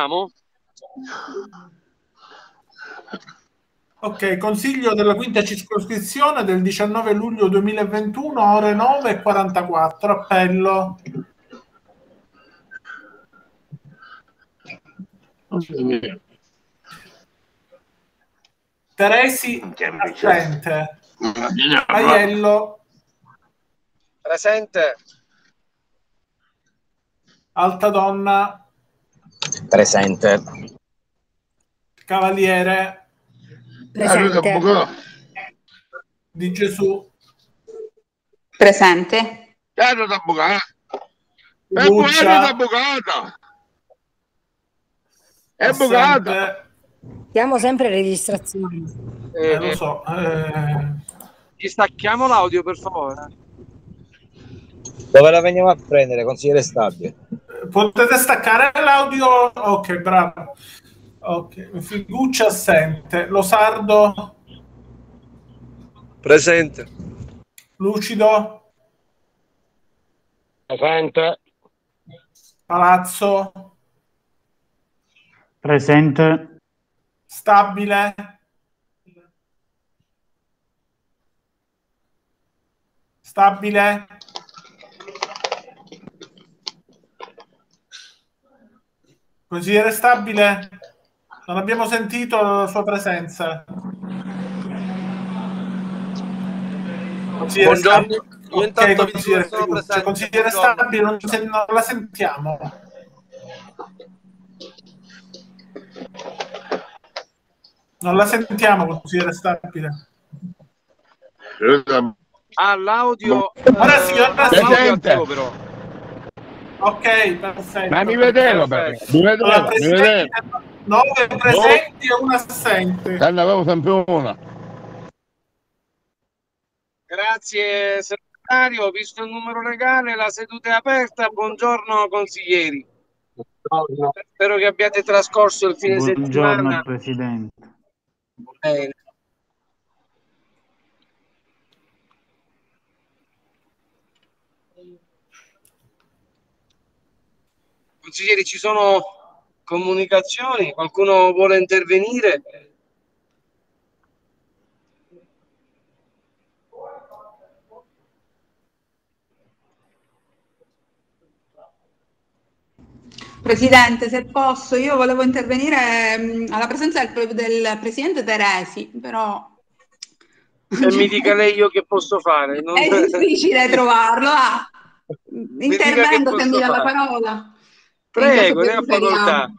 Siamo? Ok, consiglio della quinta circoscrizione del 19 luglio 2021, ore 9 e 44. Appello. Teresi assente. Aiello Presente. Alta Donna Presente. Cavaliere Presente. di Gesù Presente. Carlo d'avvocato. È Lucia. buono d'avvocato. È assente. Siamo sempre in registrazione. Eh, lo so. eh, Ci stacchiamo l'audio, per favore. Dove la veniamo a prendere, consigliere stabile? Potete staccare l'audio? Ok, bravo. Ok, Figuccia assente. Losardo Presente. Lucido Presente. Palazzo Presente. Stabile Stabile Consigliere Stabile non abbiamo sentito la sua presenza Consigliere Buongiorno. Stabile. Io Ok, intanto vi consigliere, presente. consigliere. Stabile non, se- non la sentiamo non la sentiamo consigliere Stabile Ah, l'audio. Ora sì, ora eh, Presente. attivo, però. Ok, perfetto. Ma mi vedevo, Perfetto. mi vedevo, Allora, mi vedevo. presidente, nove presenti e una assente. Ne avevo sempre una. Grazie segretario, visto il numero legale, la seduta è aperta. Buongiorno consiglieri. Spero che abbiate trascorso il fine Buongiorno settimana. Presidente. bene. Consiglieri, ci sono comunicazioni? Qualcuno vuole intervenire? Presidente, se posso, io volevo intervenire mh, alla presenza del, del Presidente Teresi, però E mi dica lei io che posso fare. non- è difficile trovarlo. Ah, intervengo se mi dà la parola. Prego, ne ha facoltà.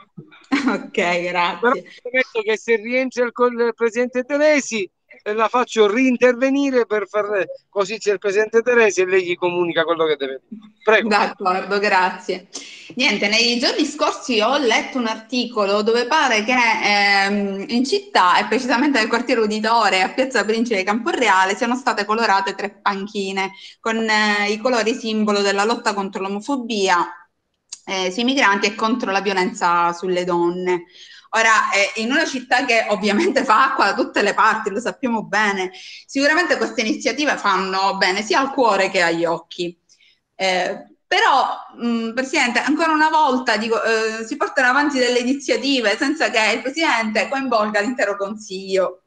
Ok, Però grazie. prometto che se rientra il, presidente Teresi eh, la faccio rintervenire per far così c'è il presidente Teresi e lei gli comunica quello che deve. Prego. D'accordo, grazie. Niente, nei giorni scorsi ho letto un articolo dove pare che ehm, in città, e precisamente nel quartiere Uditore a Piazza Principe Camporreale, siano state colorate tre panchine con eh, i colori simbolo della lotta contro l'omofobia eh, sui migranti e contro la violenza sulle donne. Ora, eh, in una città che ovviamente fa acqua da tutte le parti, lo sappiamo bene, sicuramente queste iniziative fanno bene sia al cuore che agli occhi. Eh, però, mh, Presidente, ancora una volta dico, eh, si portano avanti delle iniziative senza che il Presidente coinvolga l'intero Consiglio.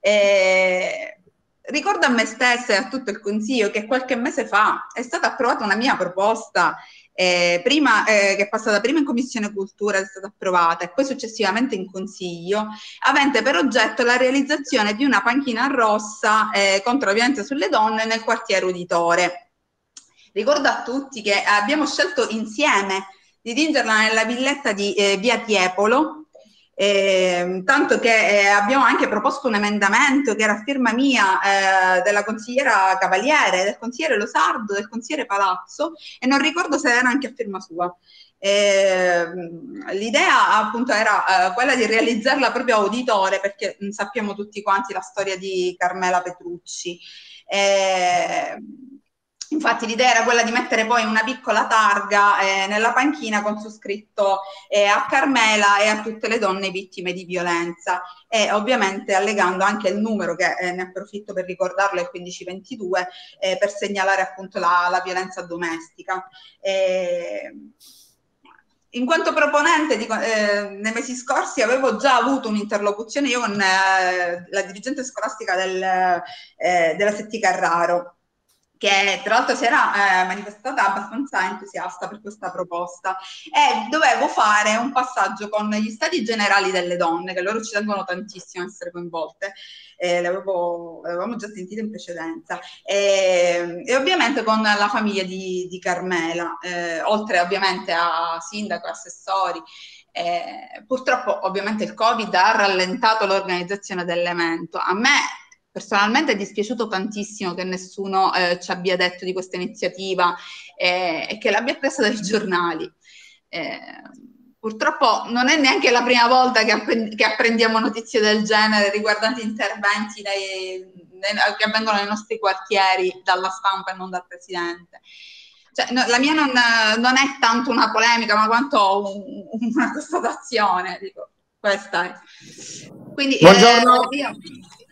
Eh, ricordo a me stessa e a tutto il Consiglio che qualche mese fa è stata approvata una mia proposta eh, prima, eh, che è passata prima in Commissione Cultura, è stata approvata e poi successivamente in Consiglio, avente per oggetto la realizzazione di una panchina rossa eh, contro la violenza sulle donne nel quartiere Uditore. Ricordo a tutti che abbiamo scelto insieme di tingerla nella villetta di eh, Via Tiepolo, eh, tanto che eh, abbiamo anche proposto un emendamento che era a firma mia, eh, della consigliera Cavaliere, del consigliere Losardo, del consigliere Palazzo e non ricordo se era anche a firma sua. Eh, l'idea appunto era eh, quella di realizzarla proprio a uditore perché mh, sappiamo tutti quanti la storia di Carmela Petrucci. Infatti l'idea era quella di mettere poi una piccola targa eh, nella panchina con su scritto eh, a Carmela e a tutte le donne vittime di violenza e ovviamente allegando anche il numero che eh, ne approfitto per ricordarlo il 1522 eh, per segnalare appunto la, la violenza domestica. In quanto proponente di, eh, nei mesi scorsi avevo già avuto un'interlocuzione io con eh, la dirigente scolastica del, della Setti Carraro che tra l'altro si era eh, manifestata abbastanza entusiasta per questa proposta e dovevo fare un passaggio con gli stati generali delle donne, che loro ci tengono tantissimo a essere coinvolte, eh, le, avevo, le avevamo già sentite in precedenza, e, e ovviamente con la famiglia di, di Carmela, eh, oltre ovviamente a sindaco, assessori. Eh, purtroppo ovviamente il Covid ha rallentato l'organizzazione dell'evento. A me Personalmente è dispiaciuto tantissimo che nessuno eh, ci abbia detto di questa iniziativa eh, e che l'abbia presa dai giornali. Eh, purtroppo non è neanche la prima volta che, app- che apprendiamo notizie del genere riguardanti interventi dei, dei, che avvengono nei nostri quartieri dalla stampa e non dal presidente. Cioè, no, la mia non, non, è tanto una polemica, ma quanto un, una constatazione. Dico, questa è. Quindi, Buongiorno. Eh, io,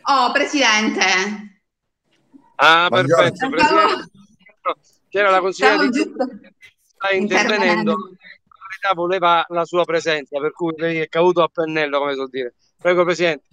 Oh, Presidente. Ah, perfetto, Presidente. C'era la consigliera di sta intervenendo. La voleva la sua presenza, per cui lei è caduto a pennello, come so dire. Prego, Presidente.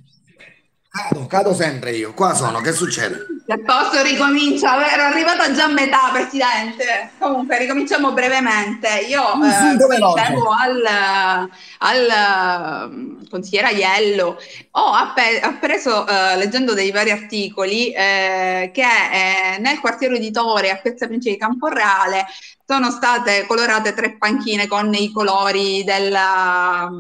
Cado, cado sempre io. Qua sono, che succede? Se posso ricomincia, ero arrivata già a metà, Presidente. Comunque, ricominciamo brevemente. Io eh, dicevo al, al consigliere Aiello, ho appreso, eh, leggendo dei vari articoli, eh, che eh, nel quartiere uditore a Piazza Principe di Camporreale sono state colorate tre panchine con i colori della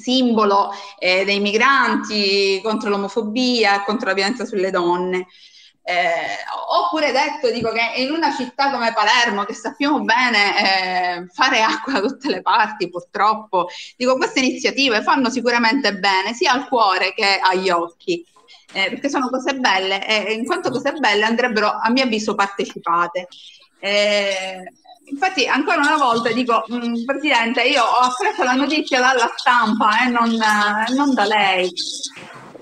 simbolo eh, dei migranti contro l'omofobia contro la violenza sulle donne. Eh, oppure detto, dico che in una città come Palermo, che sappiamo bene eh, fare acqua da tutte le parti, purtroppo, dico queste iniziative fanno sicuramente bene sia al cuore che agli occhi. Eh, perché sono cose belle e in quanto cose belle andrebbero a mio avviso partecipate. Eh, infatti ancora una volta dico, mh, mm, Presidente, io ho appreso la notizia dalla stampa e eh, non, eh, non, da lei.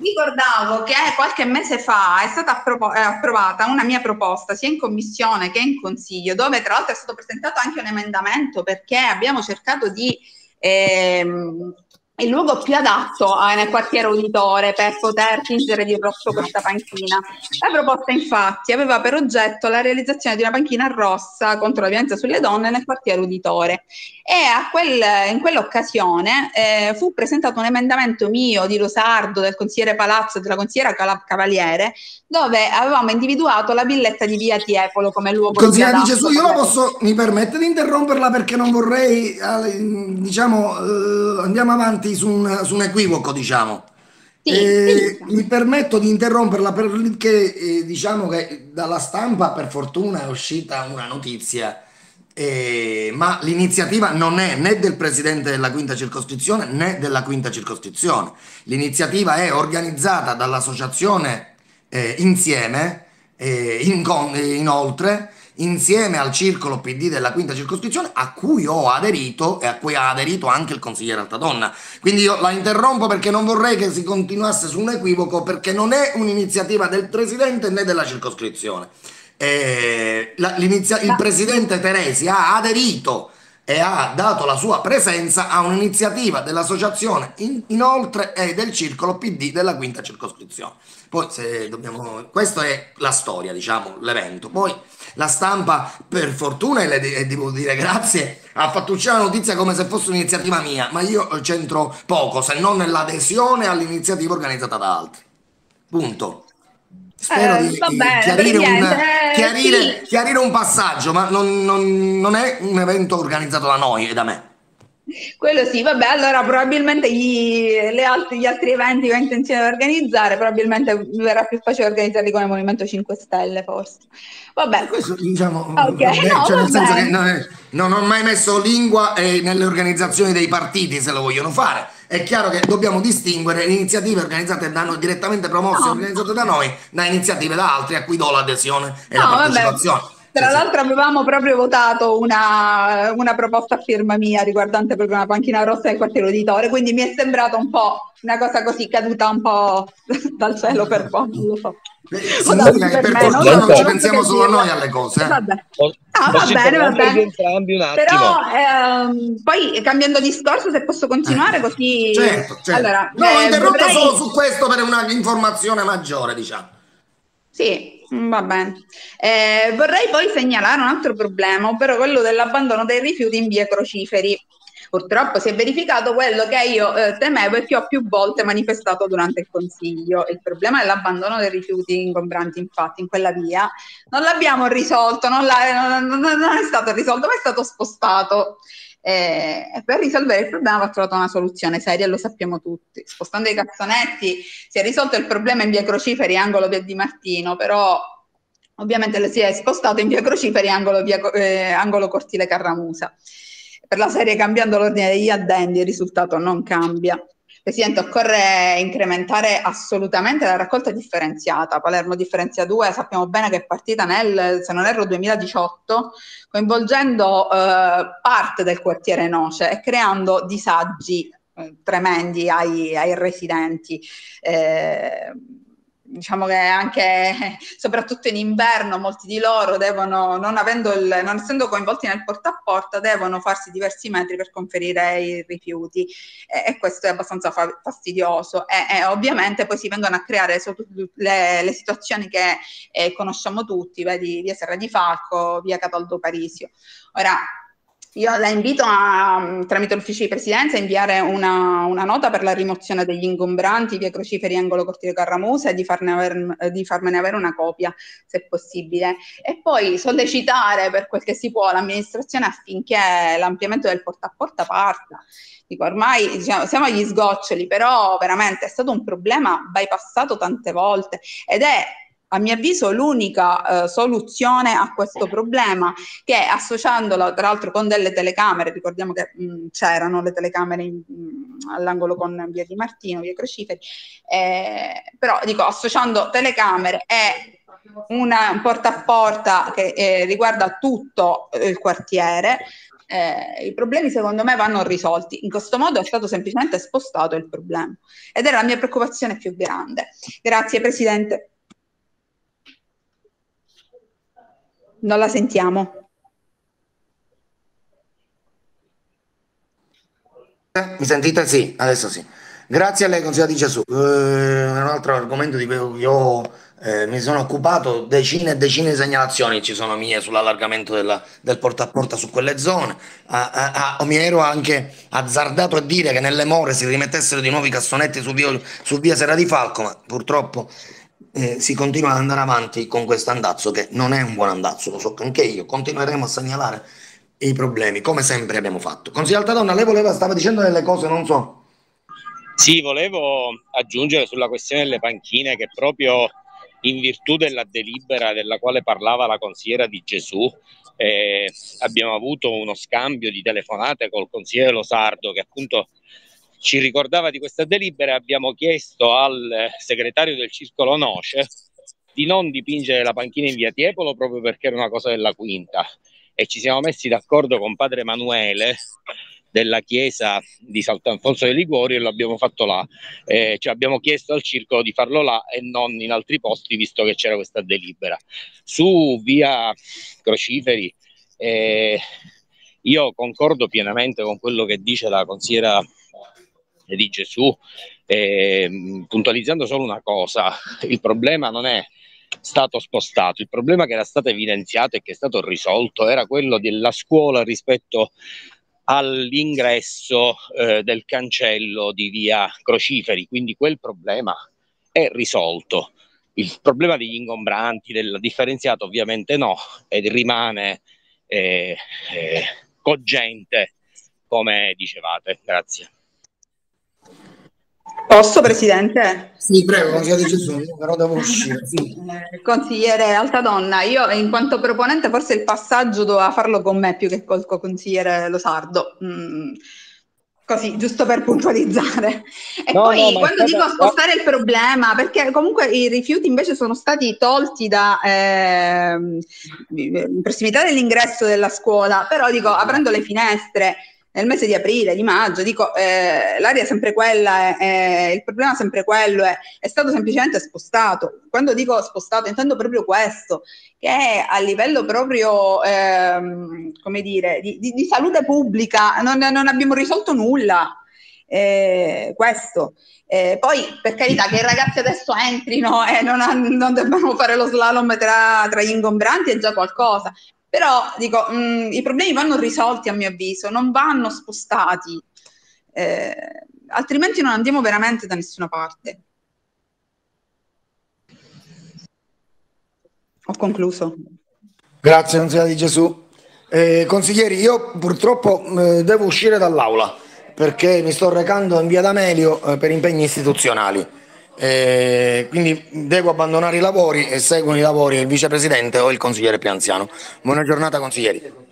Ricordavo che qualche mese fa è stata appro- eh, approvata una mia proposta sia in commissione che in consiglio, dove tra l'altro è stato presentato anche un emendamento perché abbiamo cercato di... Ehm, il luogo più adatto eh, nel quartiere uditore per poter tingere di rosso questa panchina. La proposta infatti aveva per oggetto la realizzazione di una panchina rossa contro la violenza sulle donne nel quartiere uditore e quel, in quell'occasione eh, fu presentato un emendamento mio di Rosardo, del consigliere Palazzo e della consigliera Cavaliere dove avevamo individuato la villetta di via Tiepolo come luogo Consigliere Di Gesù, io posso, mi permette di interromperla perché non vorrei, eh, diciamo, eh, andiamo avanti su un, su un equivoco, diciamo. Sì, eh, mi permetto di interromperla perché eh, diciamo che dalla stampa per fortuna è uscita una notizia, eh, ma l'iniziativa non è né del presidente della quinta circoscrizione né della quinta circoscrizione. L'iniziativa è organizzata dall'associazione eh, insieme, eh, in, inoltre, insieme al circolo PD della quinta circoscrizione a cui ho aderito e a cui ha aderito anche il consigliere Altadonna. Quindi io la interrompo perché non vorrei che si continuasse su un equivoco perché non è un'iniziativa del presidente né della circoscrizione. Eh, la, il presidente Teresi ha aderito e ha dato la sua presenza a un'iniziativa dell'associazione in, inoltre e del circolo PD della quinta circoscrizione. Poi se dobbiamo, questa è la storia, diciamo, l'evento. Poi la stampa, per fortuna, e, devo dire grazie, ha fatto uscire la notizia come se fosse un'iniziativa mia, ma io c'entro poco, se non nell'adesione all'iniziativa organizzata da altri. Punto. Spero eh, di, bene, chiarire, un, eh, chiarire, sì. chiarire, un, passaggio, ma non, non, non, è un evento organizzato da noi e da me. Quello sì, vabbè, allora probabilmente gli, altri, gli altri eventi che ho intenzione di organizzare, probabilmente verrà più facile organizzarli come Movimento 5 Stelle, forse. Vabbè. Questo, diciamo, okay. vabbè, no, cioè nel senso che non, è, non, ho mai messo lingua eh, nelle organizzazioni dei partiti se lo vogliono fare è chiaro che dobbiamo distinguere le iniziative organizzate da noi, direttamente promosse e organizzate da noi, da iniziative da altri a cui do l'adesione e no, la partecipazione. Vabbè. Tra l'altro avevamo proprio votato una, una, proposta a firma mia riguardante proprio una panchina rossa del quartiere uditore, quindi mi è sembrato un po' una cosa così caduta un po' dal cielo per po', non lo so. Significa che per fortuna non ci pensiamo solo noi alle cose. Eh? Vabbè. Ah, va bene, va bene. Però ehm, poi cambiando discorso, se posso continuare così. Certo, certo. Allora, no, eh, interrompo vorrei... solo su questo per una informazione maggiore, diciamo. Sì, va bene. Eh, vorrei poi segnalare un altro problema, ovvero quello dell'abbandono dei rifiuti in via Crociferi. Purtroppo si è verificato quello che io eh, temevo e che ho più volte manifestato durante il Consiglio. Il problema dell'abbandono dei rifiuti ingombranti, infatti, in quella via non l'abbiamo risolto, non, non, non è stato risolto, ma è stato spostato. E per risolvere il problema va trovata una soluzione seria, lo sappiamo tutti. Spostando i cassonetti si è risolto il problema in via Crociferi, angolo via Di Martino, però ovviamente si è spostato in via Crociferi, angolo, via, eh, angolo Cortile Carramusa per la serie cambiando l'ordine degli addendi il risultato non cambia. Presidente, occorre incrementare assolutamente la raccolta differenziata. Palermo Differenzia 2 sappiamo bene che è partita nel, se non erro, 2018, coinvolgendo eh, parte del quartiere Noce e creando disagi eh, tremendi ai, ai residenti. Eh, diciamo che anche soprattutto in inverno molti di loro devono, non, il, non, essendo coinvolti nel porta a porta, devono farsi diversi metri per conferire i rifiuti e, e questo è abbastanza fa, fastidioso e, e, ovviamente poi si vengono a creare le, le situazioni che eh, conosciamo tutti, vedi via Serra di Falco, via Cataldo Parisio. Ora, io la invito a, tramite l'ufficio di presidenza a inviare una, una, nota per la rimozione degli ingombranti via Crociferi angolo Cortile Carramusa e di, aver, di, farmene avere una copia se possibile e poi sollecitare per quel che si può l'amministrazione affinché l'ampliamento del porta a porta parta. Dico, ormai diciamo, siamo agli sgoccioli, però veramente è stato un problema bypassato tante volte ed è a mio avviso l'unica eh, soluzione a questo problema che associandolo tra l'altro con delle telecamere, ricordiamo che mh, c'erano le telecamere in, mh, all'angolo con via Di Martino, via Crociferi, eh, però dico associando telecamere e una, un porta a porta che eh, riguarda tutto il quartiere, eh, i problemi secondo me vanno risolti. In questo modo è stato semplicemente spostato il problema ed era la mia preoccupazione più grande. Grazie Presidente. Non la sentiamo. Mi sentite? Sì, adesso sì. Grazie a lei, consigliere di Gesù. Eh, un altro argomento di cui io eh, mi sono occupato, decine e decine di segnalazioni ci sono mie sull'allargamento della, del porta a porta su quelle zone. A, a, a, mi ero anche azzardato a dire che nelle more si rimettessero di nuovo i cassonetti su via, su via Sera di Falco, ma purtroppo eh, si continua ad andare avanti con questo andazzo che non è un buon andazzo, lo so anche io, continueremo a segnalare i problemi come sempre abbiamo fatto. Consigliere Altadonna, lei voleva, stava dicendo delle cose, non so. Sì, volevo aggiungere sulla questione delle panchine che proprio in virtù della delibera della quale parlava la consigliera di Gesù eh, abbiamo avuto uno scambio di telefonate col consigliere Losardo che appunto ci ricordava di questa delibera abbiamo chiesto al segretario del Circolo Noce di non dipingere la panchina in via Tiepolo proprio perché era una cosa della quinta e ci siamo messi d'accordo con padre Emanuele della chiesa di Sant'Alfonso dei Liguori e lo abbiamo fatto là. Eh, cioè abbiamo chiesto al circolo di farlo là e non in altri posti, visto che c'era questa delibera. Su via Crociferi, eh, io concordo pienamente con quello che dice la consigliera di Gesù, eh, puntualizzando solo una cosa, il problema non è stato spostato, il problema che era stato evidenziato e che è stato risolto era quello della scuola rispetto all'ingresso eh, del cancello di via Crociferi, quindi quel problema è risolto. Il problema degli ingombranti, del differenziato ovviamente no, ed rimane eh, eh, cogente come dicevate. Grazie. Posso, Presidente? Sì, prego, consigliere Gesù, però devo uscire. Sì. Eh, consigliere Altadonna, io in quanto proponente forse il passaggio doveva farlo con me più che col consigliere Losardo. Mm, così, giusto per puntualizzare. E no, poi no, quando dico spostare il problema, perché comunque i rifiuti invece sono stati tolti da eh, in prossimità dell'ingresso della scuola, però dico aprendo le finestre nel mese di aprile, di maggio, dico, eh, l'aria è sempre quella, eh, il problema è sempre quello, è, è, stato semplicemente spostato. Quando dico spostato intendo proprio questo, che a livello proprio, ehm, come dire, di, di, di, salute pubblica non, non abbiamo risolto nulla. Eh, questo. Eh, poi per carità che i ragazzi adesso entrino e non, non debbano fare lo slalom tra, tra, gli ingombranti è già qualcosa, però dico, mh, mm, i problemi vanno risolti a mio avviso, non vanno spostati, eh, altrimenti non andiamo veramente da nessuna parte. Ho concluso. Grazie, consigliere di Gesù. Eh, consiglieri, io purtroppo eh, devo uscire dall'aula perché mi sto recando in via D'Amelio eh, per impegni istituzionali. Eh, quindi devo abbandonare i lavori e seguono i lavori il vicepresidente o il consigliere più anziano. Buona giornata consiglieri.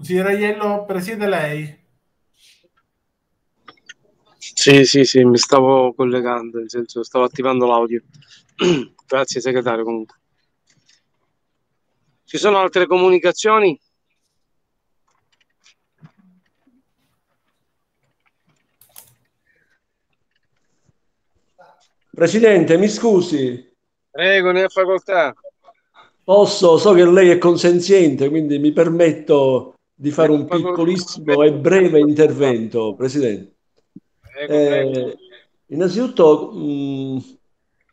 Consigliere Aiello, presiede lei? Sì, sì, sì, mi stavo collegando, nel senso stavo attivando l'audio. Grazie segretario comunque. Ci sono altre comunicazioni? Presidente, mi scusi. Prego, ne ha facoltà. Posso, so che lei è consenziente, quindi mi permetto di fare un piccolissimo e breve intervento, Presidente. Eh, innanzitutto mh,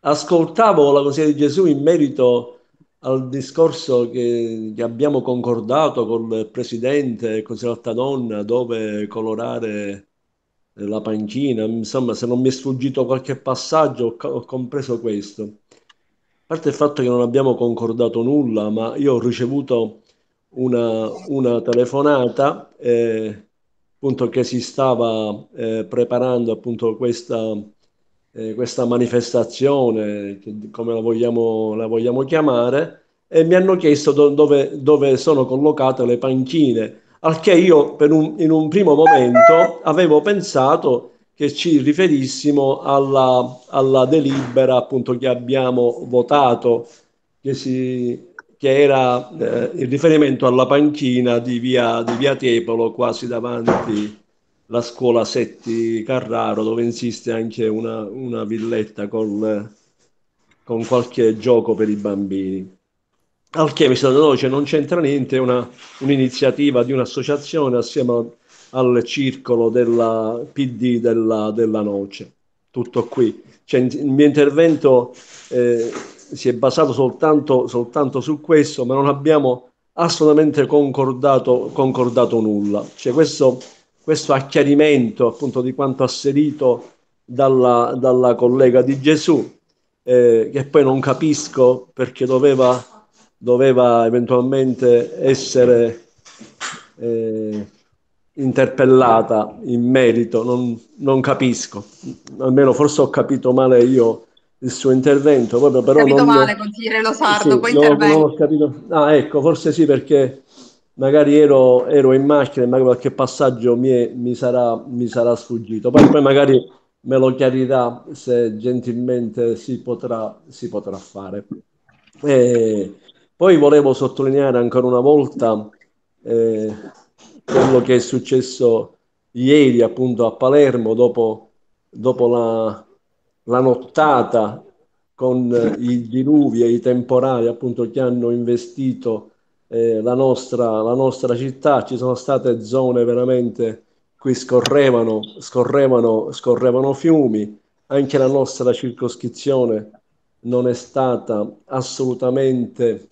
ascoltavo la Consigliera di Gesù in merito al discorso che, che abbiamo concordato con il Presidente e con Alta Donna dove colorare la panchina, insomma se non mi è sfuggito qualche passaggio ho, ho compreso questo. A parte il fatto che non abbiamo concordato nulla, ma io ho ricevuto una, una telefonata eh, appunto che si stava eh, preparando appunto questa, eh, questa manifestazione, come la vogliamo, la vogliamo chiamare, e mi hanno chiesto do, dove, dove sono collocate le panchine, al che io per un, in un primo momento avevo pensato che ci riferissimo alla, alla delibera appunto che abbiamo votato, che si, che era eh, il riferimento alla panchina di via, di via Tiepolo, quasi davanti alla scuola Setti Carraro, dove insiste anche una, una villetta con, con, qualche gioco per i bambini. Al che mi sono detto, cioè non c'entra niente, è un'iniziativa di un'associazione assieme al circolo della PD della, della Noce. Tutto qui. Cioè, il mio intervento... Eh, si è basato soltanto, soltanto su questo, ma non abbiamo assolutamente concordato, concordato nulla. Cioè questo, questo acchiarimento appunto di quanto asserito dalla, dalla collega di Gesù, eh, che poi non capisco perché doveva, doveva eventualmente essere eh, interpellata in merito, non, non capisco, almeno forse ho capito male io il suo intervento. Proprio, però capito non... male, consigliere Losardo, sì, poi non, non ho capito. Ah, ecco, forse sì, perché magari ero, ero in macchina e magari qualche passaggio mi, mi, sarà, mi sarà sfuggito. Poi, poi, magari me lo chiarirà se gentilmente si potrà, si potrà fare. E poi volevo sottolineare ancora una volta eh, quello che è successo ieri appunto a Palermo dopo, dopo la, la nottata con eh, i diluvi e i temporali appunto che hanno investito eh, la, nostra, la nostra città, ci sono state zone veramente qui scorrevano, scorrevano, scorrevano fiumi, anche la nostra circoscrizione non è stata assolutamente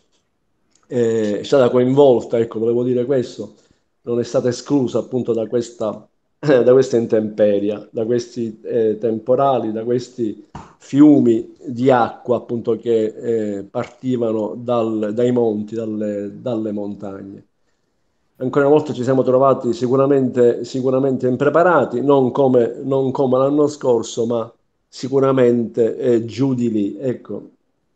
eh, è stata coinvolta, ecco, volevo dire questo, non è stata esclusa appunto da questa da questa intemperia, da questi eh, temporali, da questi fiumi di acqua appunto che eh, partivano dal, dai monti, dalle, dalle, montagne. Ancora una volta ci siamo trovati sicuramente, sicuramente impreparati, non come, non come l'anno scorso, ma sicuramente eh, giù di lì. Ecco,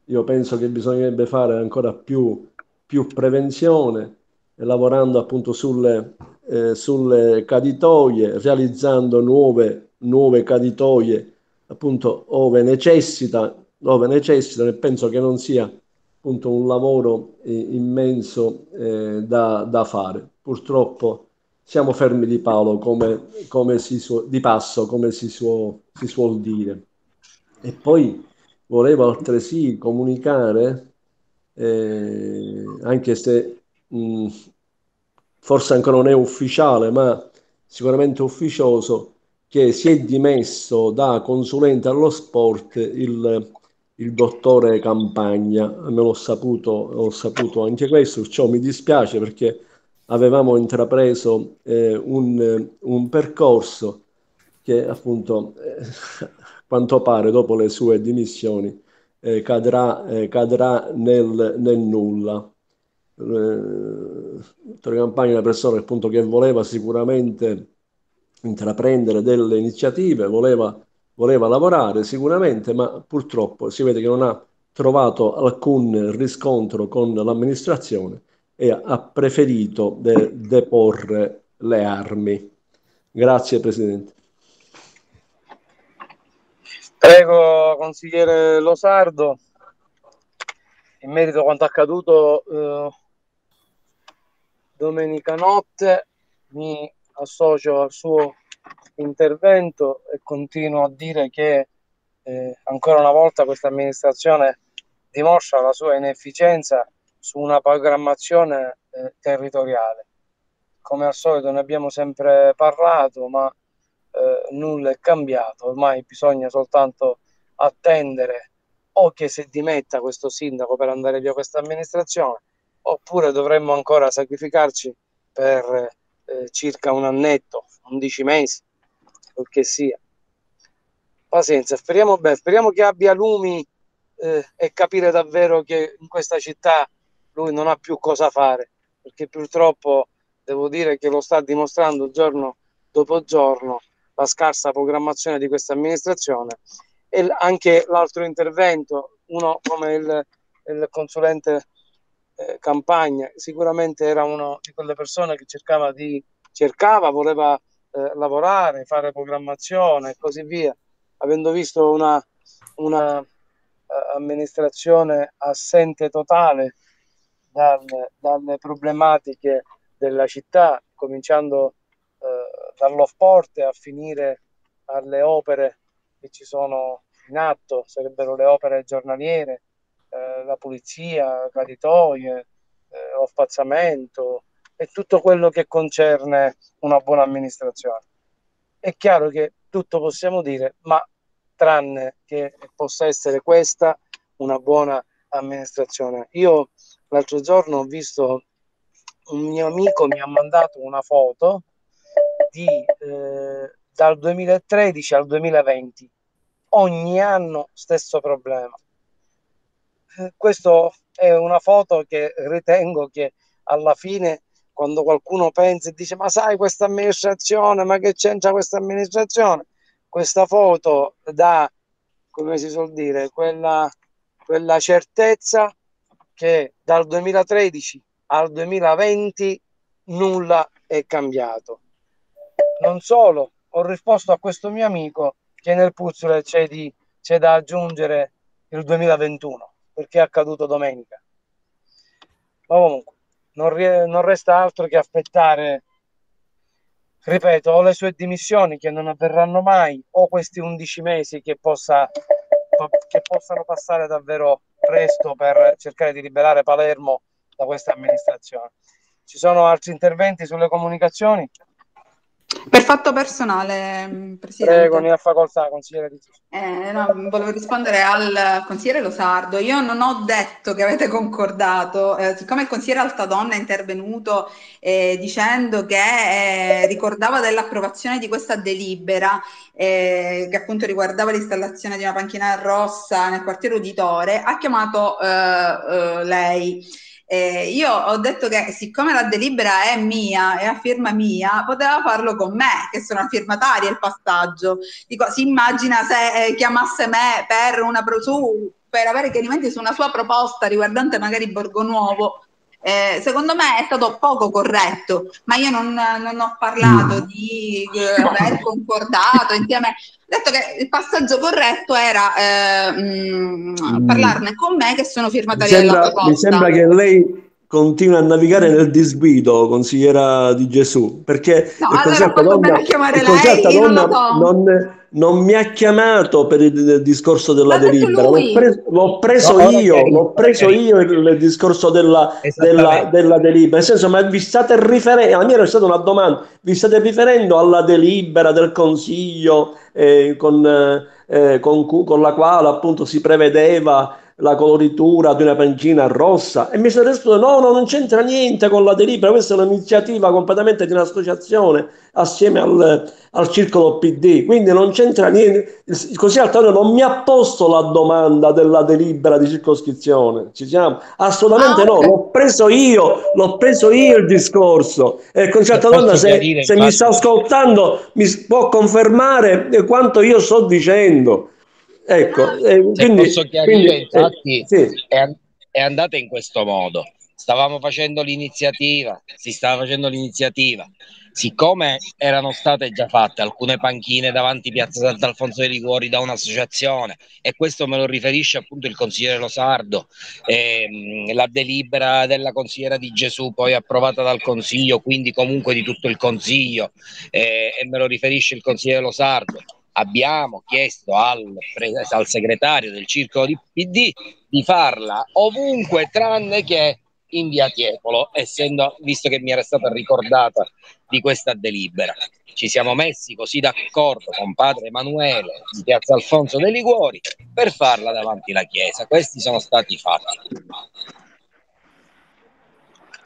io penso che bisognerebbe fare ancora più, più prevenzione, lavorando appunto sulle, eh, sulle caditoie, realizzando nuove, nuove caditoie appunto ove necessita, ove necessitano e penso che non sia appunto un lavoro eh, immenso eh, da, da, fare. Purtroppo siamo fermi di palo, come, come si su, di passo, come si, su, si suol dire. E poi volevo altresì comunicare, eh, anche se mh, forse ancora non è ufficiale, ma sicuramente ufficioso, che si è dimesso da consulente allo sport il, il dottore Campagna. Me l'ho saputo, ho saputo anche questo, ciò mi dispiace perché avevamo intrapreso eh, un, un, percorso che appunto, eh, quanto pare, dopo le sue dimissioni, eh, cadrà, eh, cadrà nel, nel nulla. Dottore Campagna è una persona appunto, che voleva sicuramente intraprendere delle iniziative, voleva, voleva lavorare sicuramente, ma purtroppo si vede che non ha trovato alcun riscontro con l'amministrazione e ha preferito de- deporre le armi. Grazie Presidente. Prego, consigliere Losardo, in merito a quanto accaduto eh, domenica notte, mi associo al suo intervento e continuo a dire che eh, ancora una volta questa amministrazione dimostra la sua inefficienza su una programmazione eh, territoriale. Come al solito ne abbiamo sempre parlato, ma eh, nulla è cambiato, ormai bisogna soltanto attendere o che si dimetta questo sindaco per andare via questa amministrazione, oppure dovremmo ancora sacrificarci per eh, circa un annetto, 11 mesi, quel che sia. Pazienza, speriamo bene, speriamo che abbia lumi eh, e capire davvero che in questa città lui non ha più cosa fare, perché purtroppo devo dire che lo sta dimostrando giorno dopo giorno la scarsa programmazione di questa amministrazione e anche l'altro intervento, uno come il, il consulente eh, campagna, sicuramente era una di quelle persone che cercava di cercava, voleva eh, lavorare, fare programmazione e così via, avendo visto una, una uh, amministrazione assente totale dal, dalle problematiche della città, cominciando uh, dall'off-port a finire alle opere che ci sono in atto, sarebbero le opere giornaliere, eh, la pulizia, graditoie, eh, lo spazzamento e tutto quello che concerne una buona amministrazione. È chiaro che tutto possiamo dire, ma tranne che possa essere questa una buona amministrazione. Io l'altro giorno ho visto un mio amico mi ha mandato una foto di eh, dal 2013 al 2020 ogni anno stesso problema questa è una foto che ritengo che alla fine quando qualcuno pensa e dice ma sai questa amministrazione, ma che c'entra questa amministrazione? Questa foto dà, come si suol dire, quella, quella certezza che dal 2013 al 2020 nulla è cambiato. Non solo, ho risposto a questo mio amico che nel puzzle c'è, di, c'è da aggiungere il 2021 perché è accaduto domenica. Ma comunque, non, rie- non resta altro che aspettare, ripeto, o le sue dimissioni che non avverranno mai, o questi 11 mesi che, possa, che possano passare davvero presto per cercare di liberare Palermo da questa amministrazione. Ci sono altri interventi sulle comunicazioni? Per fatto personale, mm, Presidente. Prego, ha facoltà, consigliere eh, no, volevo rispondere al consigliere Losardo. Io non ho detto che avete concordato, eh, siccome il consigliere Altadonna è intervenuto eh, dicendo che eh, ricordava dell'approvazione di questa delibera, eh, che appunto riguardava l'installazione di una panchina rossa nel quartiere uditore, ha chiamato eh, lei. Eh, io ho detto che siccome la delibera è mia, è a firma mia, poteva farlo con me, che sono firmataria il passaggio. Dico, si immagina se eh, chiamasse me per, una, su, per avere chiarimenti su una sua proposta riguardante magari Borgo Nuovo, eh, secondo me è stato poco corretto, ma io non, non ho parlato mm. di eh, aver concordato insieme. Ho detto che il passaggio corretto era eh, mh, mm. parlarne con me che sono firmataria della proposta. Mi sembra che lei continua a navigare nel disguido, consigliera di Gesù, perché no, il allora donna, il concetto donna non, non, mi ha chiamato per il, il discorso della delibera, l'ho, pre, l'ho, preso no, io, l'ho preso io il, il discorso della, della, della, delibera, nel senso, ma vi state riferendo, la mia era stata una domanda, vi state riferendo alla delibera del Consiglio eh, con, eh, con, con la quale appunto si prevedeva la coloritura di una pancina rossa. E mi sono risposto no, no, non c'entra niente con la delibera, questa è un'iniziativa completamente di un'associazione assieme al, al circolo PD, quindi non c'entra niente, così Antonio non mi ha posto la domanda della delibera di circoscrizione, ci siamo? Assolutamente ah, no, l'ho preso io, l'ho preso io il discorso. E con certa donna se, se mi sta ascoltando mi può confermare quanto io sto dicendo. Ecco, eh, quindi, posso chiarire, quindi, infatti, eh, sì. è, è andata in questo modo. Stavamo facendo l'iniziativa, si stava facendo l'iniziativa. Siccome erano state già fatte alcune panchine davanti Piazza Sant'Alfonso dei Liguori da un'associazione, e questo me lo riferisce appunto il consigliere Losardo, ehm, la delibera della consigliera di Gesù, poi approvata dal consiglio, quindi comunque di tutto il consiglio, eh, e me lo riferisce il consigliere Losardo abbiamo chiesto al, al segretario del circolo di PD di farla ovunque tranne che in via Tiepolo, essendo, visto che mi era stata ricordata di questa delibera. Ci siamo messi così d'accordo con padre Emanuele di Piazza Alfonso dei Liguori per farla davanti alla chiesa. Questi sono stati i fatti.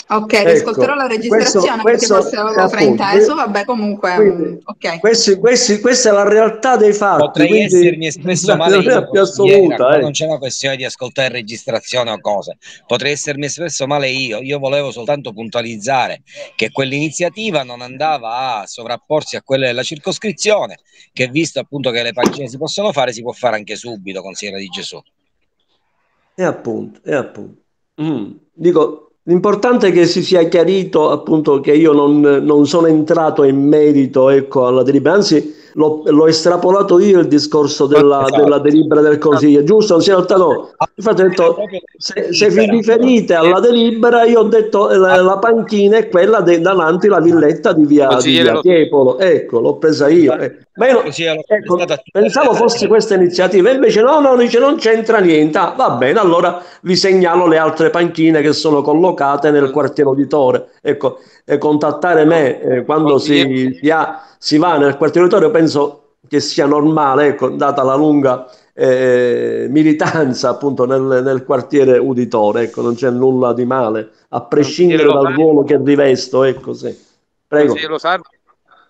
Ok, ecco, ascolterò la registrazione questo, perché forse avevo frainteso, vabbè comunque, quindi, mm, ok. Questi, questi, questa è la realtà dei fatti. Potrei quindi, essermi espresso male io, più assoluta, eh. non c'è una questione di ascoltare registrazione o cose, potrei essermi espresso male io, io volevo soltanto puntualizzare che quell'iniziativa non andava a sovrapporsi a quelle della circoscrizione, che visto appunto che le pagine si possono fare, si può fare anche subito, consigliere di Gesù. E appunto, e appunto. Mm. Dico, L'importante è che si sia chiarito appunto che io non, non sono entrato in merito ecco, alla delibera, anzi l'ho, l'ho, estrapolato io il discorso della, esatto. della delibera del Consiglio, giusto? Sì, in realtà no. Infatti ho detto, se, se vi riferite alla delibera, io ho detto la, la panchina è quella de, davanti la villetta di via, di via Tiepolo, ecco, l'ho presa io. Eh. Ma io ecco, pensavo fosse questa iniziativa, invece no, no, dice non c'entra niente. Ah, va bene, allora vi segnalo le altre panchine che sono collocate nel quartiere uditore. Ecco, eh, contattare me eh, quando si, si, ha, si, va nel quartiere uditore penso che sia normale, ecco, data la lunga eh, militanza appunto nel, nel, quartiere uditore, ecco, non c'è nulla di male, a prescindere dal ruolo che rivesto, ecco, sì. Prego.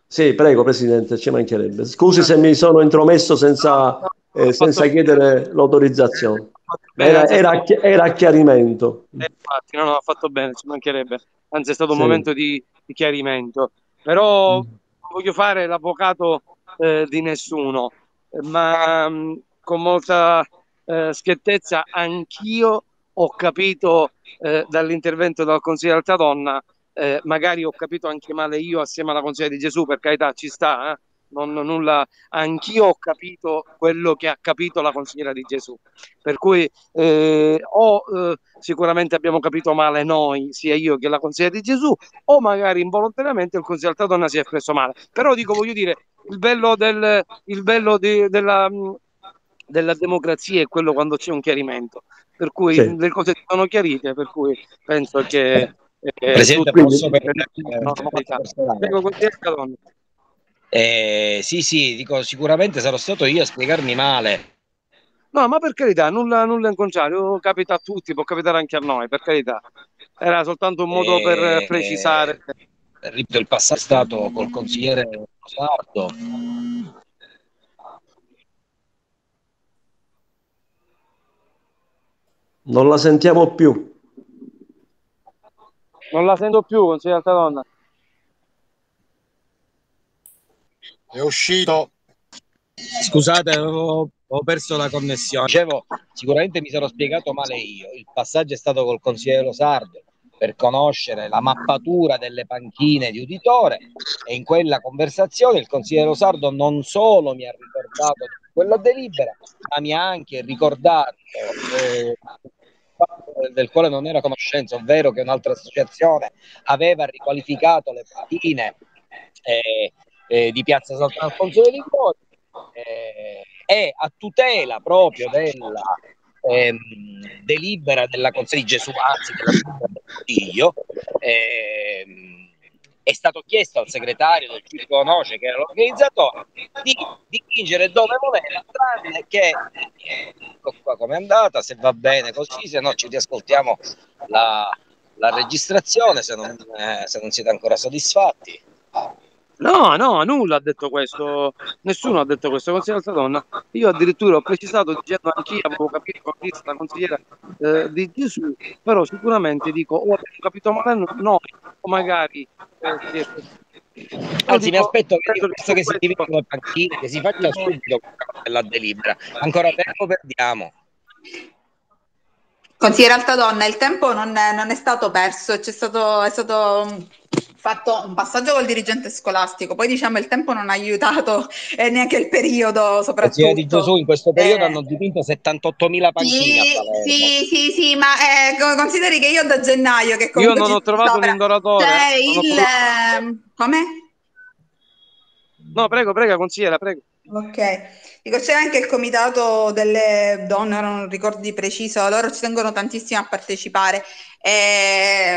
Sì, prego Presidente, ci mancherebbe. Scusi se mi sono intromesso senza, eh, senza chiedere l'autorizzazione. Era, era, era, a chiarimento. Eh, infatti, no, no, ha fatto bene, ci mancherebbe. Anzi, è stato un momento di, di chiarimento. Però mm. voglio fare l'avvocato eh, di nessuno, ma mh, mm, con molta eh, schiettezza anch'io ho capito eh, dall'intervento del consigliere Altadonna eh, magari ho capito anche male io assieme alla consigliera di Gesù, per carità ci sta, eh? non, nulla, anch'io ho capito quello che ha capito la consigliera di Gesù, per cui eh, o eh, sicuramente abbiamo capito male noi, sia io che la consigliera di Gesù, o magari involontariamente il consigliere Altadonna si è espresso male, però dico, voglio dire, il bello, del, il bello di, della, della democrazia è quello quando c'è un chiarimento, per cui sì. le cose sono chiarite, per cui penso che eh, Presidente, posso per... eh, sì, sì, dico sicuramente sarò stato io a spiegarmi male. No, ma per carità, nulla, nulla in contrario, capita a tutti, può capitare anche a noi, per carità. Era soltanto un modo eh, per precisare. Eh, il passato è stato col consigliere Sardo. Non la sentiamo più. Non la sento più, consigliere Altadonna. È uscito. Scusate, avevo, ho perso la connessione. Dicevo, sicuramente mi sarò spiegato male io. Il passaggio è stato col consigliere Sardo per conoscere la mappatura delle panchine di uditore. E in quella conversazione il consigliere Sardo non solo mi ha ricordato quella delibera, ma mi ha anche ricordato eh, del quale non era conoscenza, ovvero che un'altra associazione aveva riqualificato le panchine eh, eh, di Piazza Sant'Alfonso dei Liguori eh, e a tutela proprio della ehm, delibera della Consiglio di Gesù, anzi della del Consiglio, ehm, è stato chiesto al segretario del Circo Noce, che era l'organizzatore, di dipingere dove voleva, tranne che ecco qua come è andata, se va bene così, se no ci riascoltiamo la, la registrazione se non, eh, se non siete ancora soddisfatti. No, no, nulla ha detto questo, nessuno ha detto questo, consigliere donna. Io addirittura ho precisato dicendo anch'io avevo capito con la consigliera eh, di Gesù, però sicuramente dico o abbiamo capito male noi o magari eh, Anzi, mi aspetto che, questo che si diventino le panchine, che si faccia subito la delibera. Ancora tempo perdiamo. Consigliere Altadonna, il tempo non è, non è stato perso, c'è stato, è stato fatto un passaggio col dirigente scolastico, poi diciamo il tempo non ha aiutato e neanche il periodo soprattutto. di Gesù in questo periodo eh, hanno dipinto 78.000 panchine sì, sì, sì, sì, ma eh, consideri che io da gennaio che Io non ho trovato un indoratore. Cioè, il... Eh, come? No, prego, prego, consigliera, prego. Ok. Dico, c'è anche il comitato delle donne, non ricordo di preciso, loro ci tengono tantissimo a partecipare. E,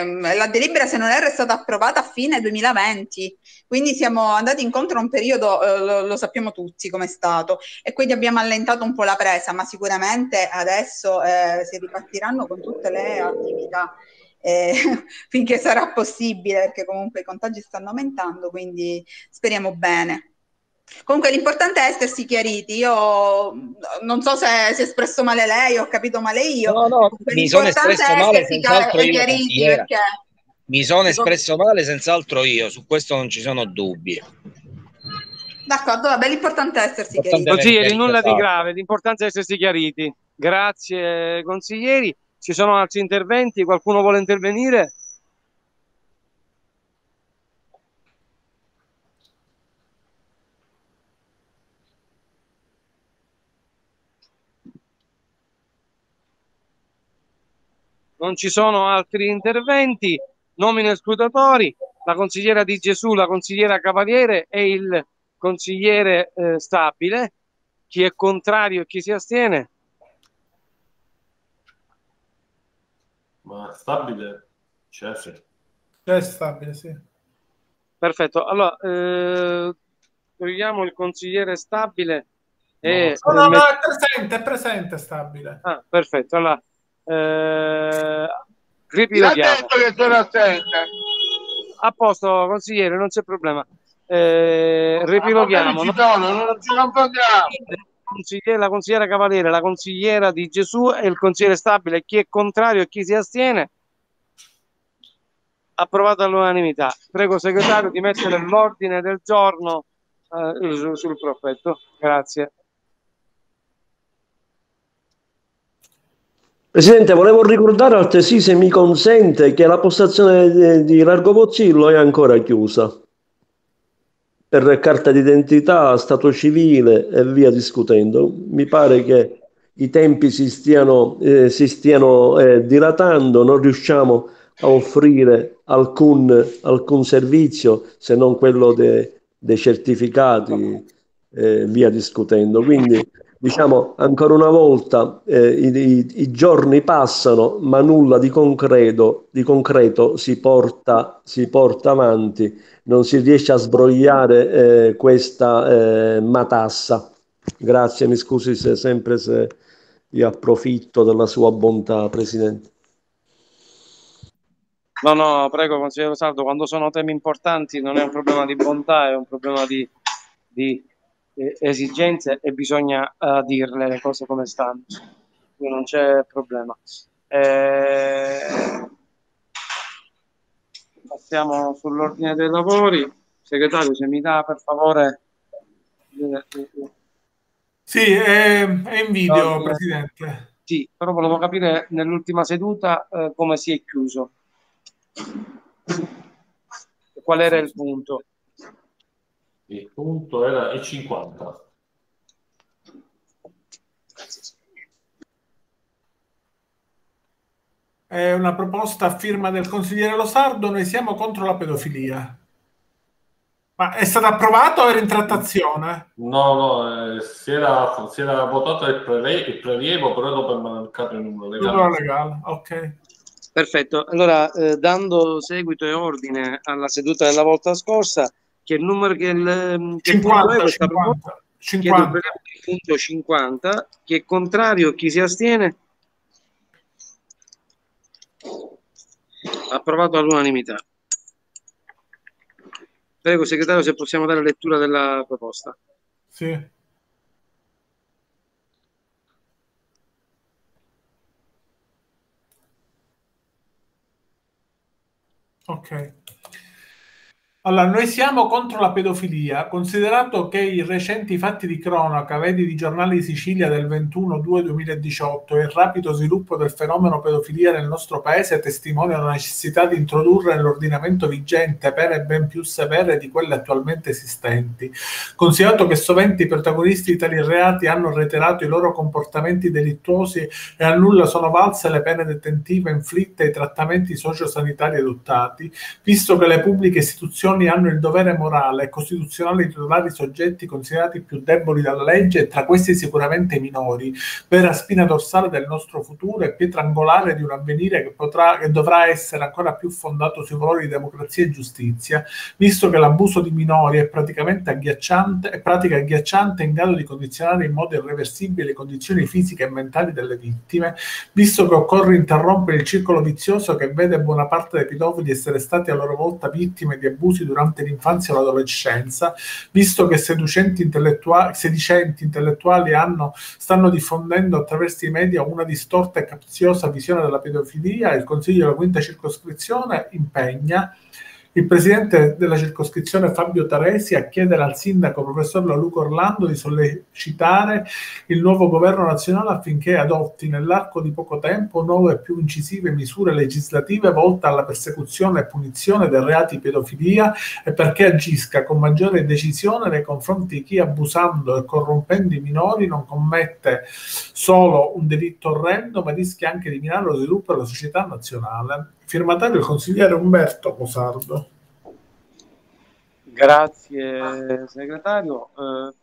ehm, la delibera, se non erro, è stata approvata a fine 2020, quindi siamo andati incontro a un periodo, eh, lo, lo, sappiamo tutti come è stato, e quindi abbiamo allentato un po' la presa, ma sicuramente adesso eh, si ripartiranno con tutte le attività. Eh, finché sarà possibile perché comunque i contagi stanno aumentando quindi speriamo bene Comunque l'importante è essersi chiariti. Io non so se si è espresso male lei, ho capito male io. No, no, mi sono espresso male senz'altro io. Perché... Mi sono espresso male senz'altro io, su questo non ci sono dubbi. D'accordo, vabbè, l'importante è essersi chiariti. Consiglieri, nulla di grave, l'importante è essersi chiariti. Grazie consiglieri. Ci sono altri interventi? Qualcuno vuole intervenire? Non ci sono altri interventi, nomine scrutatori, la consigliera di Gesù, la consigliera Cavaliere e il consigliere eh, stabile. Chi è contrario e chi si astiene? Ma stabile c'è, sì. C'è stabile, sì. Perfetto, allora eh, togliamo il consigliere stabile. E no, no, no, è presente, è presente stabile. Ah, perfetto, allora eh, ripiloghiamo. detto che sono assente. A posto, consigliere, non c'è problema. Eh, ripiloghiamo. Non, non ci confondiamo. La consigliera Cavaliere, la consigliera di Gesù e il consigliere stabile. Chi è contrario e chi si astiene? Approvato all'unanimità. Prego, segretario, di mettere l'ordine del giorno eh, sul, sul proffetto. Grazie. Presidente, volevo ricordare altresì, se mi consente, che la postazione di Largo Pozzillo è ancora chiusa per carta d'identità, stato civile e via discutendo. Mi pare che i tempi si stiano, eh, si stiano eh, dilatando, non riusciamo a offrire alcun, alcun servizio se non quello de, dei certificati, eh, via discutendo. Quindi diciamo ancora una volta eh, i, i, giorni passano ma nulla di concreto, di concreto si, porta, si porta avanti, non si riesce a sbrogliare eh, questa eh, matassa. Grazie, mi scusi se sempre se io approfitto della sua bontà, Presidente. No, no, prego, consigliere Saldo, quando sono temi importanti non è un problema di bontà, è un problema di, di esigenze e bisogna uh, dirle le cose come stanno. Quindi non c'è problema. Eh... passiamo sull'ordine dei lavori. Segretario, se mi dà per favore... Sì, è, è in video, no, Presidente. Sì, però volevo capire nell'ultima seduta eh, come si è chiuso. Qual era il punto? Il punto era il 50. È una proposta a firma del consigliere Losardo, noi siamo contro la pedofilia. Ma è stato approvato o era in trattazione? No, no, eh, si, era, si, era, votato il, prelievo, il prelievo però dopo è mancato il numero legale. Numero legale, ok. Perfetto, allora eh, dando seguito e ordine alla seduta della volta scorsa, che il numero che il che 50, è questa 50, proposta, 50. il punto 50, chi è contrario, chi si astiene? Approvato all'unanimità. Prego, segretario, se possiamo dare lettura della proposta. Sì. Ok. Allora, noi siamo contro la pedofilia, considerato che i recenti fatti di cronaca, vedi di giornali di Sicilia del 21-2-2018 e il rapido sviluppo del fenomeno pedofilia nel nostro paese testimoniano la necessità di introdurre nell'ordinamento vigente pene ben più severe di quelle attualmente esistenti. Considerato che sovente i protagonisti di tali reati hanno reiterato i loro comportamenti delittuosi e a nulla sono valse le pene detentive inflitte e i trattamenti sociosanitari adottati, visto che le pubbliche istituzioni istituzioni hanno il dovere morale e costituzionale di tutelare i soggetti considerati più deboli dalla legge e tra questi sicuramente i minori, vera spina dorsale del nostro futuro e pietra angolare di un avvenire che, potrà, che dovrà essere ancora più fondato sui valori di democrazia e giustizia, visto che l'abuso di minori è praticamente agghiacciante, è pratica agghiacciante in grado di condizionare in modo irreversibile le condizioni fisiche e mentali delle vittime, visto che occorre interrompere il circolo vizioso che vede buona parte dei pedofili essere stati a loro volta vittime di abusi durante l'infanzia o l'adolescenza, visto che sedicenti intellettuali, sedicenti intellettuali hanno, stanno diffondendo attraverso i media una distorta e capziosa visione della pedofilia, il Consiglio della quinta circoscrizione impegna il presidente della circoscrizione Fabio Taresi a chiedere al sindaco professor Laluca Orlando di sollecitare il nuovo governo nazionale affinché adotti nell'arco di poco tempo nuove e più incisive misure legislative volte alla persecuzione e punizione dei reati pedofilia e perché agisca con maggiore decisione nei confronti di chi abusando e corrompendo i minori non commette solo un delitto orrendo ma rischia anche di minare lo sviluppo della società nazionale. Firmatario il consigliere Umberto Posardo. Grazie segretario. Eh,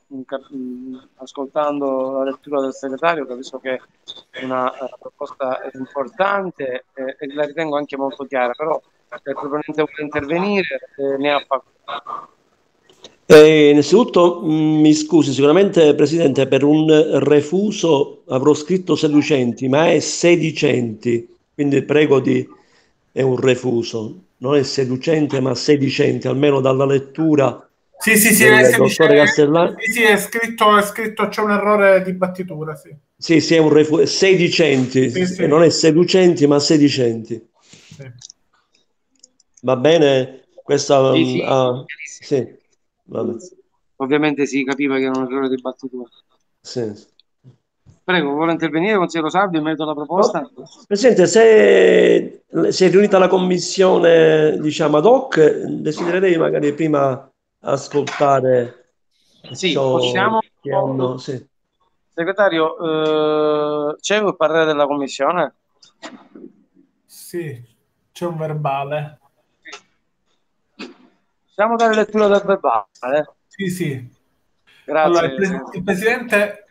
ascoltando la lettura del segretario capisco che è una uh, proposta importante eh, e la ritengo anche molto chiara, però se il proponente vuole intervenire eh, ne ha facoltà. Eh, innanzitutto mh, mm, mi scusi, sicuramente Presidente per un refuso avrò scritto seducenti, ma è sedicenti, quindi prego di è un refuso, non è seducente ma sedicente, almeno dalla lettura. Sì, sì, sì, è, dottore sì, sì, è scritto, è scritto, c'è un errore di battitura, sì. Sì, sì, è un refuso, sedicenti, sì, sì. non è seducenti ma sedicenti. Sì. Va bene? Questa... Sì, sì. Ah, sì. Ovviamente si capiva che era un errore di battitura. Sì. Prego, vuole intervenire, consigliere Salvi, in merito alla proposta? No. Presidente, se si è riunita la commissione, diciamo, ad hoc, desidererei magari prima ascoltare sì, possiamo... Hanno, sì. Segretario, eh, c'è un parere della commissione? Sì, c'è un verbale. Possiamo dare lettura del verbale? Sì, sì. Grazie. Allora, il, pres- il Presidente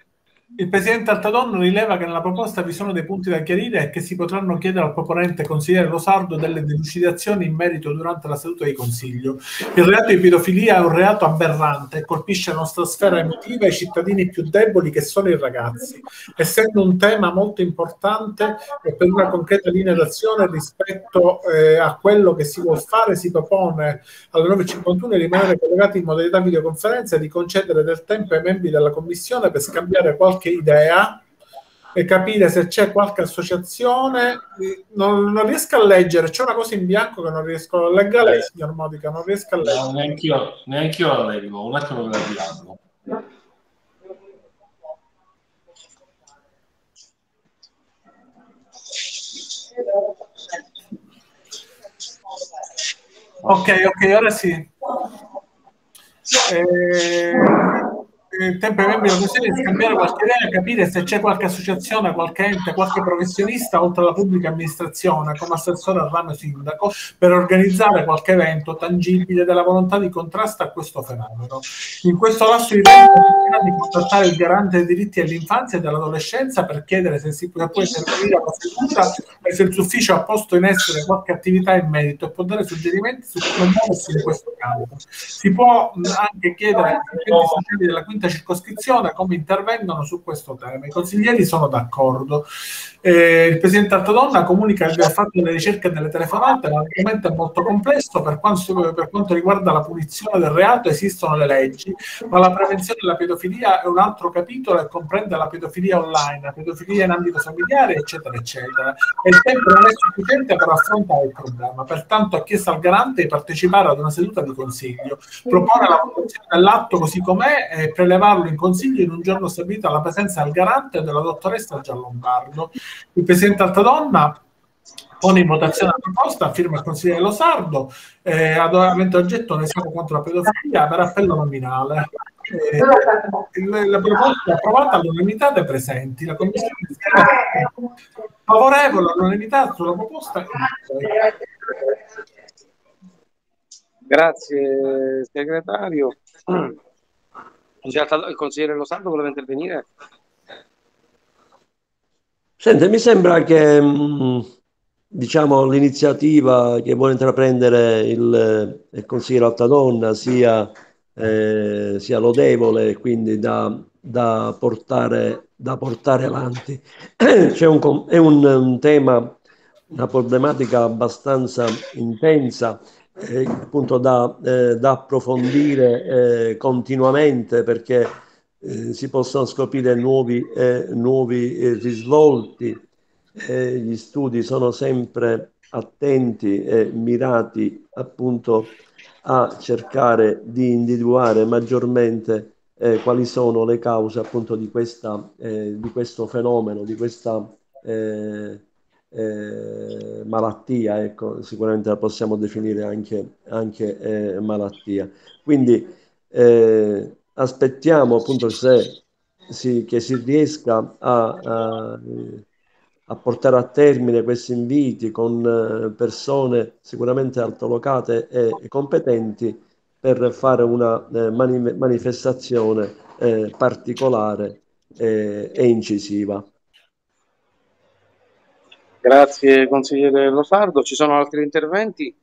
il Presidente Altadon rileva che nella proposta vi sono dei punti da chiarire e che si potranno chiedere al proponente consigliere Rosardo delle delucidazioni in merito durante la seduta di Consiglio. Il reato di pedofilia è un reato aberrante e colpisce la nostra sfera emotiva e i cittadini più deboli che sono i ragazzi, essendo un tema molto importante e per una concreta linea d'azione rispetto eh, a quello che si vuole fare si propone alle 9.51 di rimanere collegati in modalità videoconferenza e di concedere del tempo ai membri della Commissione per scambiare qualche qualche idea e capire se c'è qualche associazione. Non, non, riesco a leggere, c'è una cosa in bianco che non riesco a leggere. Lei, signor Modica, non riesco a leggere. No, neanche io, neanche io la leggo. Un attimo che la riapro. Ok, ok, ora sì. Eh, il tempo è membri della di scambiare qualche idea, capire se c'è qualche associazione, qualche ente, qualche professionista oltre alla pubblica amministrazione come assessore al ramo sindaco per organizzare qualche evento tangibile della volontà di contrasto a questo fenomeno. In questo lasso di tempo di contattare il garante dei diritti dell'infanzia e dell'adolescenza per chiedere se si può intervenire alla seduta e se il suo ufficio ha posto in essere qualche attività in merito e può dare suggerimenti su come muoversi in questo campo. Si può anche chiedere ai della quinta circoscrizione come intervengono su questo tema. I consiglieri sono d'accordo. Eh, il Presidente Altadonna comunica di aver fatto delle ricerche delle telefonate, l'argomento è molto complesso, per quanto, per quanto, riguarda la punizione del reato esistono le leggi, ma la prevenzione della pedofilia è un altro capitolo e comprende la pedofilia online, la pedofilia in ambito familiare, eccetera, eccetera. E il tempo non è sufficiente per affrontare il problema, pertanto ha chiesto al garante di partecipare ad una seduta di consiglio, propone la votazione dell'atto così com'è e prelevarlo in consiglio in un giorno stabilito alla presenza del garante della dottoressa Giallombardo. Il Presidente Altadonna pone in votazione la proposta, firma il consigliere Losardo, eh, avente oggetto un esame contro la pedofilia per appello nominale. Eh, la proposta è approvata all'unanimità dei presenti. La Commissione è favorevole all'unanimità sulla proposta. Grazie segretario. Il consigliere Losardo voleva intervenire? Sente, mi sembra che mm, diciamo, l'iniziativa che vuole intraprendere il, il consigliere Altadonna sia, eh, sia lodevole, quindi da, da, portare, da portare avanti. Un, è un, un tema, una problematica abbastanza intensa eh, appunto da, eh, da approfondire eh, continuamente perché eh, si possono scoprire nuovi, eh, nuovi eh, risvolti. gli studi sono sempre attenti e mirati appunto a cercare di individuare maggiormente quali sono le cause appunto di, questa, di questo fenomeno, di questa eh, malattia, ecco, sicuramente la possiamo definire anche, anche malattia. Quindi aspettiamo appunto se si, che si riesca a, a, a, portare a termine questi inviti con eh, persone sicuramente altolocate e competenti per fare una eh, mani manifestazione eh, particolare eh, e incisiva. Grazie consigliere Losardo. Ci sono altri interventi?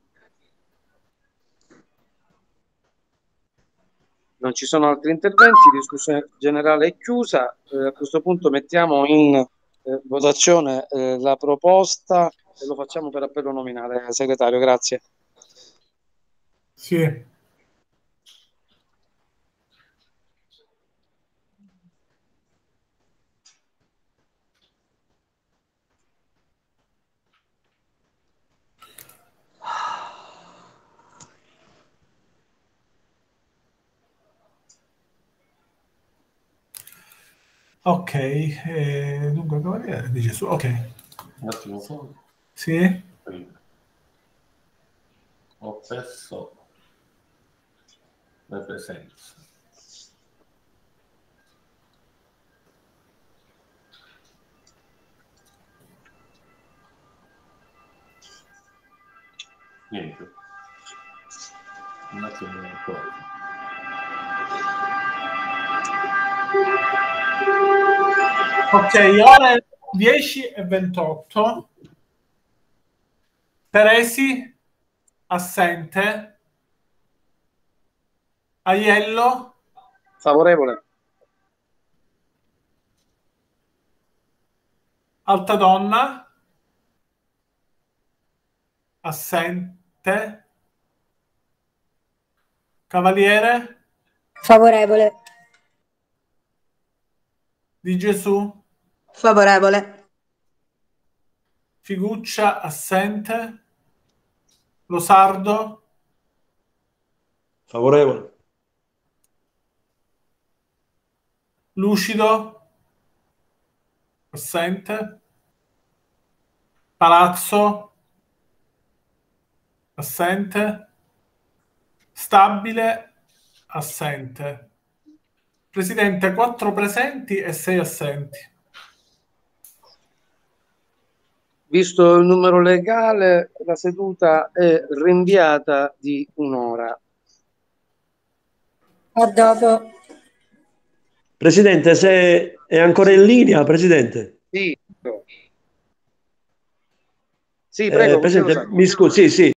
Non ci sono altri interventi, discussione generale è chiusa. Eh, a questo punto mettiamo in eh, votazione eh, la proposta e lo facciamo per appello nominale. Segretario, grazie. Sì. Ok, eh, dunque Cavaliere dice su, ok. Un attimo solo. Sì. Ho perso le presenze. Niente. Un attimo ancora. Ok, ore 10 e 28. Teresi, assente. Aiello. Favorevole. Alta donna. Assente. Cavaliere. Favorevole. Di Gesù. Favorevole. Figuccia assente. Lo Sardo. Favorevole. Lucido. Assente. Palazzo. Assente. Stabile. Assente. Presidente, quattro presenti e sei assenti. Visto il numero legale, la seduta è rinviata di un'ora. A dopo. Presidente, se è ancora in linea, Presidente. Sì, sì prego. Eh, Presidente, mi scusi, sì, sì.